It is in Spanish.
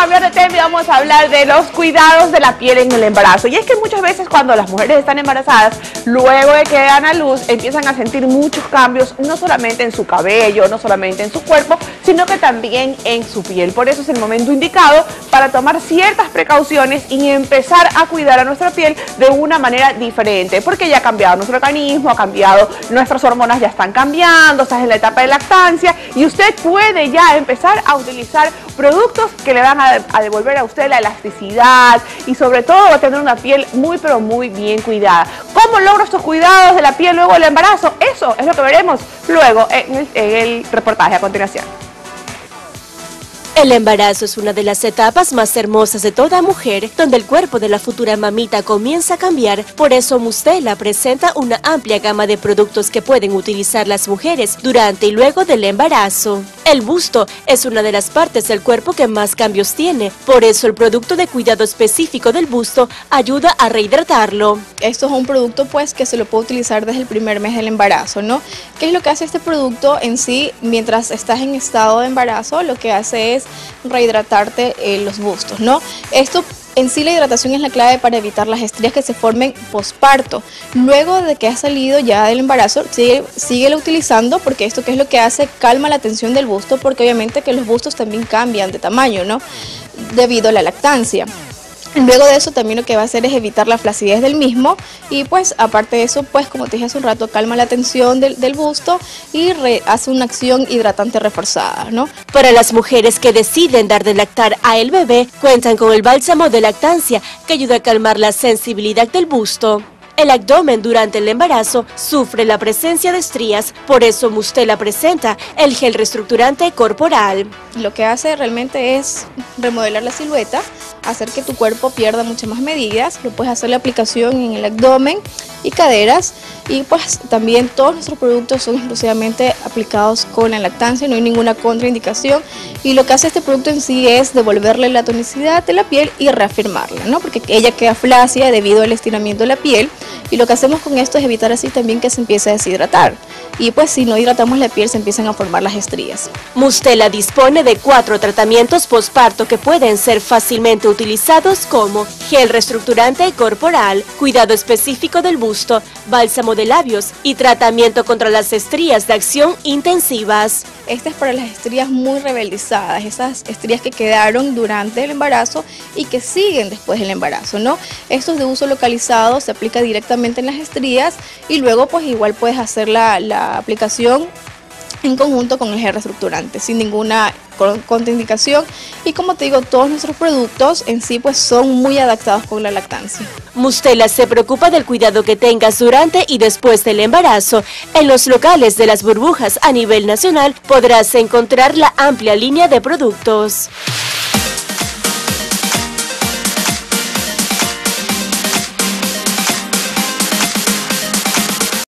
cambiar de tema vamos a hablar de los cuidados de la piel en el embarazo. Y es que muchas veces cuando las mujeres están embarazadas, luego de que dan a luz, empiezan a sentir muchos cambios, no solamente en su cabello, no solamente en su cuerpo, sino que también en su piel. Por eso es el momento indicado para tomar ciertas precauciones y empezar a cuidar a nuestra piel de una manera diferente, porque ya ha cambiado nuestro organismo, ha cambiado, nuestras hormonas ya están cambiando, estás en la etapa de lactancia y usted puede ya empezar a utilizar productos que le van a, devolver a usted la elasticidad y sobre todo va a tener una piel muy pero muy bien cuidada. ¿Cómo logro estos cuidados de la piel luego del embarazo? Eso es lo que veremos luego en el reportaje a continuación. El embarazo es una de las etapas más hermosas de toda mujer, donde el cuerpo de la futura mamita comienza a cambiar. Por eso Mustela presenta una amplia gama de productos que pueden utilizar las mujeres durante y luego del embarazo. El busto es una de las partes del cuerpo que más cambios tiene, por eso el producto de cuidado específico del busto ayuda a rehidratarlo. Esto es un producto pues que se lo puede utilizar desde el primer mes del embarazo, ¿no? ¿Qué es lo que hace este producto en sí mientras estás en estado de embarazo? Lo que hace es rehidratarte eh, los bustos, ¿no? Esto en sí la hidratación es la clave para evitar las estrías que se formen posparto. Luego de que ha salido ya del embarazo, sigue, sigue utilizando porque esto que es lo que hace, calma la tensión del busto porque obviamente que los bustos también cambian de tamaño, ¿no? Debido a la lactancia. Luego de eso también lo que va a hacer es evitar la flacidez del mismo y pues aparte de eso pues como te dije hace un rato calma la tensión del, busto y hace una acción hidratante reforzada, ¿no? Para las mujeres que deciden dar de lactar a el bebé cuentan con el bálsamo de lactancia que ayuda a calmar la sensibilidad del busto. El abdomen durante el embarazo sufre la presencia de estrías, por eso Mustela presenta el gel reestructurante corporal. Lo que hace realmente es remodelar la silueta, hacer que tu cuerpo pierda muchas más medidas, lo puedes hacer la aplicación en el abdomen y caderas y pues también todos nuestros productos son exclusivamente aplicados con la lactancia, no hay ninguna contraindicación y lo que hace este producto en sí es devolverle la tonicidad de la piel y reafirmarla, ¿no? porque ella queda flácida debido al estiramiento de la piel y lo que hacemos con esto es evitar así también que se empiece a deshidratar y pues si no hidratamos la piel se empiezan a formar las estrías. Mustela dispone de cuatro tratamientos posparto que pueden ser fácilmente utilizados como gel reestructurante corporal, cuidado específico del busto, bálsamo de labios y tratamiento contra las estrías de acción intensivas. Este es para las estrías muy rebeldizadas, esas estrías que quedaron durante el embarazo y que siguen después del embarazo, ¿no? Estos de uso localizado se aplica directamente en las estrías y luego pues igual puedes hacer la, la aplicación en conjunto con el gel reestructurante, sin ninguna contraindicación y como te digo, todos nuestros productos en sí pues son muy adaptados con la lactancia. Mustela se preocupa del cuidado que tengas durante y después del embarazo. En los locales de las burbujas a nivel nacional podrás encontrar la amplia línea de productos.